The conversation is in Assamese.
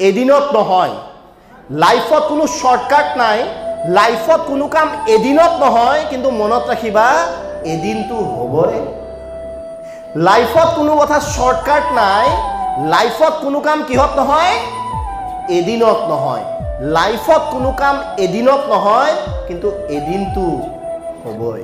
এদিনত নহয়। লাইফত কোনো শ্বৰ্টকাট নাই। লাইফত কোনো কাম এদিনত নহয় কিন্তু মনত ৰাখিবা এদিনটো হ'বই লাইফত কোনো কথা শ্বৰ্টকাট নাই। লাইফত কোনো কাম কিহত নহয়? এদিনত নহয়। লাইফত কোনো কাম এদিনত নহয় কিন্তু এদিনটো হ'বই।